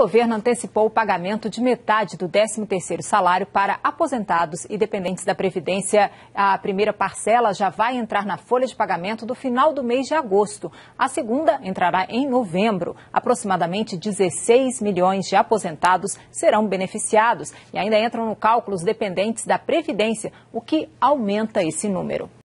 governo antecipou o pagamento de metade do 13º salário para aposentados e dependentes da Previdência. A primeira parcela já vai entrar na folha de pagamento do final do mês de agosto. A segunda entrará em novembro. Aproximadamente 16 milhões de aposentados serão beneficiados e ainda entram no cálculo os dependentes da Previdência, o que aumenta esse número.